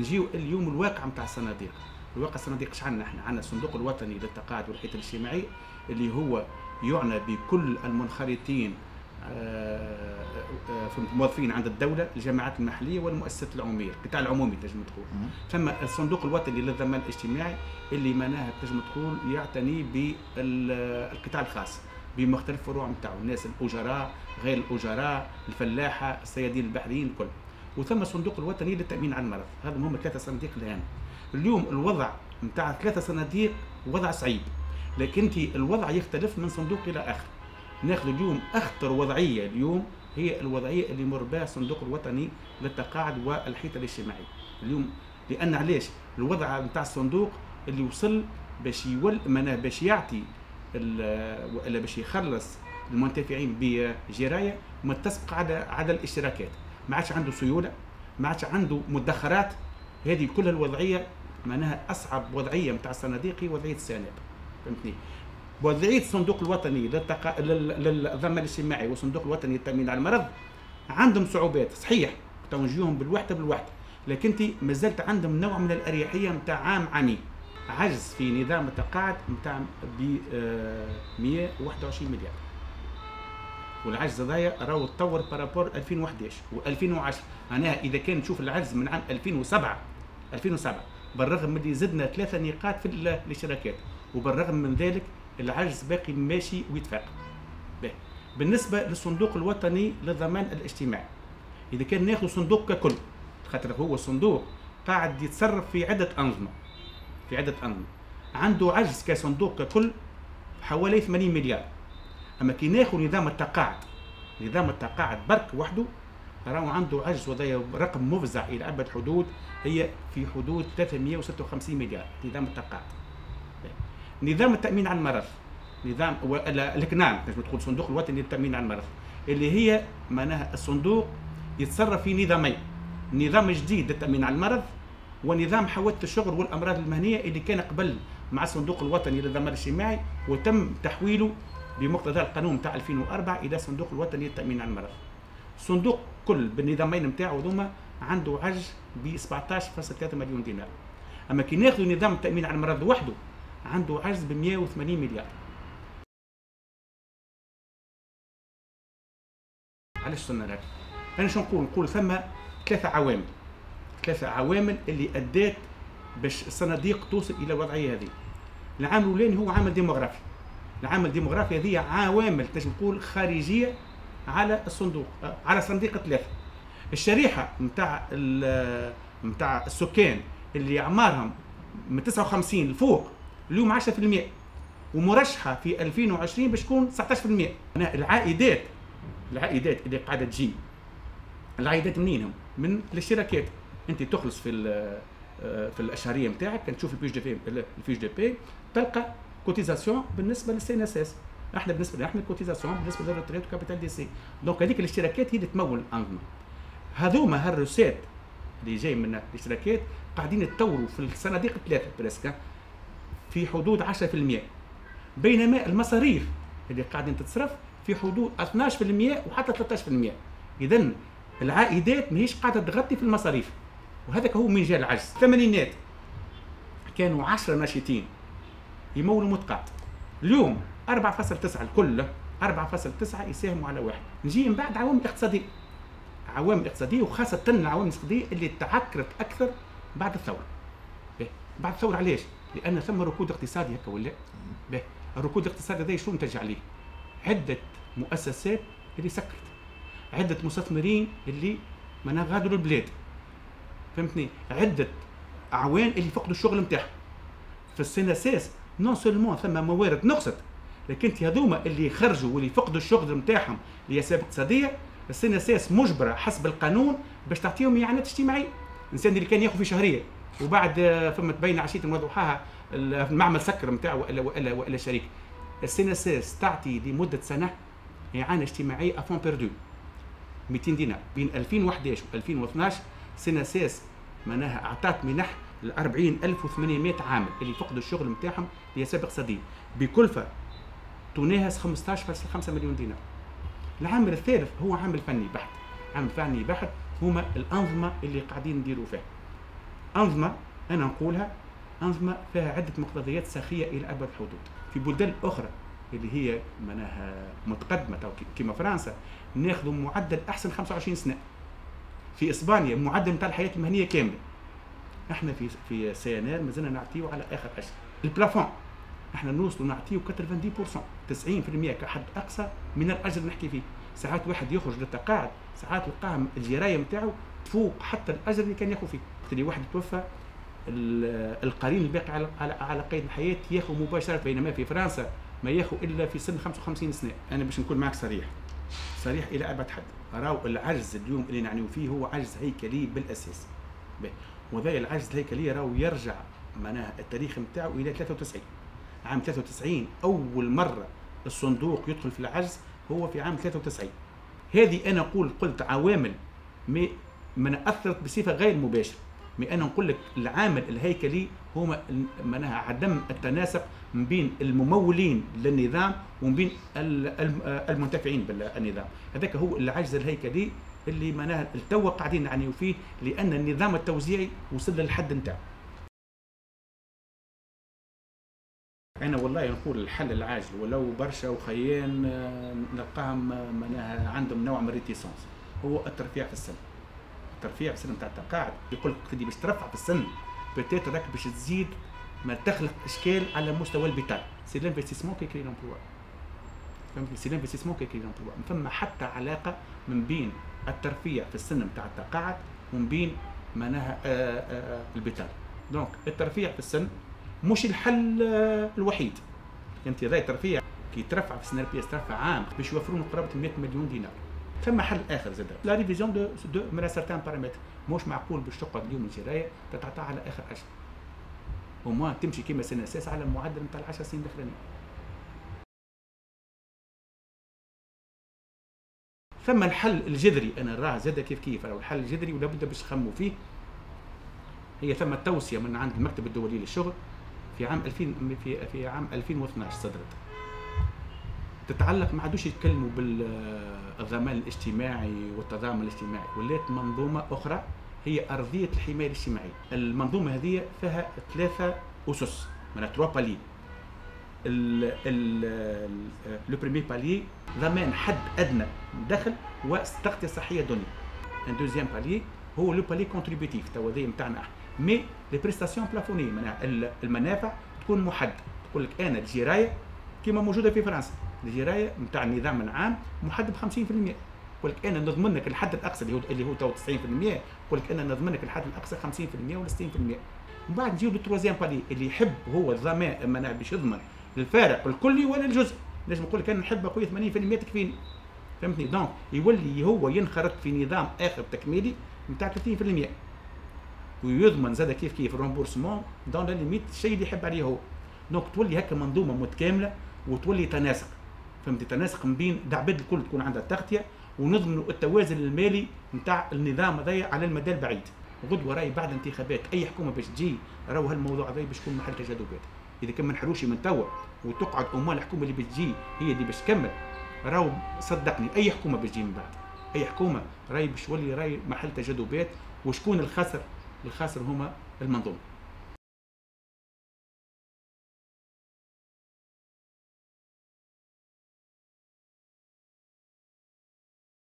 نجيو اليوم الواقع نتاع الصناديق. الواقع الصناديق إيش عندنا إحنا عندنا الصندوق الوطني للتقاعد والحيط الاجتماعي اللي هو يعنى بكل المنخرطين آه، آه، في الموظفين عند الدولة الجماعات المحلية والمؤسسات العمومية القطاع العمومي تنجم تقول. ثم الصندوق الوطني للضمان الاجتماعي اللي معناها تنجم تقول يعتني بالقطاع الخاص بمختلف الفروع نتاعو الناس الأجراء غير الأجراء الفلاحة الصيادين البحريين الكل. وثم الصندوق الوطني للتأمين على المرض هذا هم ثلاثة صناديق الآن. اليوم الوضع نتاع ثلاثة صناديق وضع صعيب لكن الوضع يختلف من صندوق إلى آخر. ناخذ اليوم أخطر وضعية اليوم هي الوضعية اللي يمر بها الصندوق الوطني للتقاعد والحيطة الاجتماعي اليوم لأن علاش؟ الوضع نتاع الصندوق اللي وصل باش يول معناها باش يعطي ولا باش يخلص المنتفعين بجراية ما تسبق على عدد الاشتراكات. ما عادش عنده سيولة ما عادش عنده مدخرات. هذه كل الوضعية معناها أصعب وضعية نتاع الصناديق هي وضعية السناب فهمتني؟ وضعية الصندوق الوطني للتق... للضمان الاجتماعي والصندوق الوطني للتأمين على المرض عندهم صعوبات صحيح. توجيههم بالوحدة بالوحدة. لكن ما زلت عندهم نوع من الأريحية نتاع عام عامين عجز في نظام التقاعد نتاع ب 121 مليار. والعجز هذايا راهو تطور بارابور 2011 و2010 معناها إذا كان نشوف العجز من عام 2007 2007 بالرغم اللي زدنا ثلاثة نقاط في الاشتراكات وبالرغم من ذلك العجز باقي ماشي ويتفاق. بالنسبة للصندوق الوطني للضمان الاجتماعي إذا كان ناخذ صندوق ككل خاطر هو صندوق قاعد يتصرف في عدة أنظمة في عدة أنظمة. عنده عجز كصندوق ككل حوالي 80 مليار. أما كي ناخذ نظام التقاعد نظام التقاعد برك وحده راهو عنده عجز وهذا رقم مفزع إلى ابعد حدود هي في حدود 356 مليار نظام التقاعد. نظام التأمين على المرض نظام الكنان تنجم تقول الصندوق الوطني للتأمين على المرض اللي هي معناها الصندوق يتصرف في نظامين نظام جديد للتأمين على المرض ونظام حوادث الشغل والأمراض المهنية اللي كان قبل مع الصندوق الوطني للضمان الاجتماعي وتم تحويله بمقتضى القانون تاع 2004 إلى صندوق الوطني للتامين على المرض الصندوق كل بالنظامين نتاعو ذوما عنده عجز ب 17.3 مليون دينار أما كي ناخذ نظام التامين على المرض وحده عنده عجز ب 180 مليار علاش صرنا لك؟ أنا شو نقول؟ نقول ثم ثلاثة عوامل ثلاثة عوامل اللي أدات باش الصناديق توصل إلى الوضعية هذه. العامل الأولاني هو عامل ديموغرافي. العامل الديموغرافي هذه عوامل تنجم نقول خارجية على الصندوق على صناديق ثلاثة. الشريحة نتاع نتاع السكان اللي اعمارهم من 59 لفوق اليوم 10% ومرشحة في 2020 باش تكون 19% أنا العائدات العائدات اللي قاعدة تجي العائدات منين؟ من الاشتراكات. أنت تخلص في في الأشهرية نتاعك تشوف بي ال fiche de paie تلقى cotisation بالنسبة لل CNSS. إحنا بالنسبة إحنا cotisation بالنسبة لل retraite و capital décès. donc هذيك الاشتراكات هي اللي تمول الانظمه هذوما هال ressources اللي جاي من الاشتراكات قاعدين يتطوروا في الصناديق الثلاثه presque في حدود 10% بينما المصاريف اللي قاعدين تتصرف في حدود 12% وحتى 13% اذا العائدات ماهيش قاعدة تغطي في المصاريف. وهذاك هو من جاء العجز. الثمانينات كانوا 10 ناشطين يمولوا متقاعد اليوم 4.9 الكل 4.9 يساهموا على واحد. نجي من بعد عوامل اقتصادية. عوامل اقتصادية وخاصة العوامل الاقتصادية اللي تعكرت أكثر بعد الثورة. بعد الثورة علاش؟ لأن ثم ركود اقتصادي هكا ولا؟ الركود الاقتصادي هذا شو نتج عليه؟ عدة مؤسسات اللي سكرت. عدة مستثمرين اللي ما غادروا البلاد. فهمتني؟ عدة أعوان اللي فقدوا الشغل نتاعهم. في السنة أساس نون سولمون ثم موارد نقصت لكن هذوما اللي خرجوا واللي فقدوا الشغل نتاعهم لاسباب اقتصاديه ال CNSS مجبرة حسب القانون باش تعطيهم إعانات اجتماعية. الانسان اللي كان ياخذ في شهرية وبعد فما تبين عشيه وضحاها المعمل سكر نتاعو والا والا وإلا شريك. ال CNSS تعطي لمدة سنة إعانة اجتماعية à fonds perdu 200 دينار. بين 2011 و 2012 CNSS معناها اعطت منح ل 40800 عامل اللي فقدوا الشغل نتاعهم لاسباب اقتصاديه بكلفة تناهز 15.5 مليون دينار. العامل الثالث هو عامل فني بحت. عامل فني بحت هما الأنظمة اللي قاعدين نديروا فيها. أنظمة أنا نقولها أنظمة فيها عدة مقتضيات سخيه إلى أبعد الحدود في بلدان أخرى اللي هي معناها متقدمة كما فرنسا ناخذ معدل أحسن 25 سنة. في إسبانيا معدل نتاع الحياة المهنية كامله إحنا في في CNR مازلنا نعطيو على آخر اجر البلافون إحنا نوصلوا نعطيو 90% 90% كحد أقصى من الأجر نحكي فيه. ساعات واحد يخرج للتقاعد ساعات القاعة الجراية نتاعو تفوق حتى الأجر اللي كان ياخذ فيه. اللي واحد توفى القرين الباقي على على قيد الحياة ياخذ مباشرة بينما في فرنسا ما ياخذ إلا في سن 55 سنة. أنا باش نكون معك صريح. صريح إلى أبعد حد. راهو العجز اليوم اللي نعنيو فيه هو عجز هيكلي بالأساس. وذا العجز الهيكلي راهو يرجع معناها التاريخ نتاعو إلى 93 عام 93 أول مرة الصندوق يدخل في العجز هو في عام 93 هذه أنا أقول قلت عوامل من أثرت بصفة غير مباشرة. مي أنا نقول لك العامل الهيكلي هو معناها عدم التناسق من بين الممولين للنظام ومن بين المنتفعين بالنظام. هذاك هو العجز الهيكلي اللي معناها التوا قاعدين نعانيو فيه لأن النظام التوزيعي وصل للحد نتاعو. أنا والله نقول الحل العاجل ولو برشا وخيان آه، نلقاهم معناها عندهم نوع من ال réticence. هو الترفيع في السن. الترفيع في السن نتاع التقاعد. يقول لك باش ترفع في السن peut-être راك باش تزيد ما تخلق إشكال على مستوى البطالة. c'est l'investissement qui crée l'emploi فهمتني؟ c'est l'investissement qui crée l'emploi ما فما حتى علاقة من بين الترفيع في السن نتاع التقاعد ومن بين معناها آه، آه، البطالة donc الترفيع في السن مش الحل آه، الوحيد. انت ذا ترفيع كي ترفع في السنة بي ترفع عام باش يوفرون قرابة 100 مليون دينار. ثم حل آخر زاد. la révision de de من certains paramètres مش معقول باش تقعد اليوم الجرايه تتعطى على آخر أجر. وما تمشي كيما CNSS على المعدل نتاع العشر سنين الاخرانيه ثم الحل الجذري. أنا نراه زاد كيف كيف. أو الحل الجذري ولا بد باش نخموا فيه. هي ثم توصيه من عند المكتب الدولي للشغل في عام 2000 في في عام 2012 صدرت. تتعلق ما عادوش يتكلموا بالضمان الاجتماعي والتضامن الاجتماعي. ولات منظومة أخرى هي أرضية الحماية الاجتماعية. المنظومة هذه فيها ثلاثة أسس. من تروا بالي le premier palier ضمان حد أدنى دخل وتغطيه صحية دنيا un deuxième palier هو le palier contributif تو هذا نتاعنا mais les prestations plafonnées المنافع تكون محدده تقول لك أنا الجراية كما موجودة في فرنسا. الجراية نتاع النظام العام محدد ب 50% يقول لك أنا نضمن لك الحد الأقصى اللي هو اللي هو 90% يقول لك أنا نضمن لك الحد الأقصى 50% ولا 60% من بعد نجيو لل troisième palier اللي يحب هو الضمان باش يضمن. الفارق الكلي ولا الجزء. لازم نقول لك أنا نحب اخويا 80% تكفيني. فهمتني؟ donc يولي هو ينخرط في نظام آخر تكميلي نتاع 30% ويضمن زاد كيف كيف ال remboursement dans la limite الشيء اللي يحب عليه هو. donc تولي هكا منظومة متكاملة وتولي تناسق. فهمت تناسق من بين العباد الكل تكون عندها تغطيه ونضمنوا التوازن المالي نتاع النظام هذايا على المدى البعيد. غدوه راي بعد انتخابات أي حكومة باش تجي راهو هالموضوع هذا باش يكون محل تجاذبات إذا كان ما من توا وتقعد امال الحكومة اللي بتجي هي اللي باش تكمل. راهو صدقني أي حكومة باش تجي من بعد؟ أي حكومة؟ راي باش تولي راي محل تجاذبات وشكون الخسر؟ الخاسر هما المنظومة.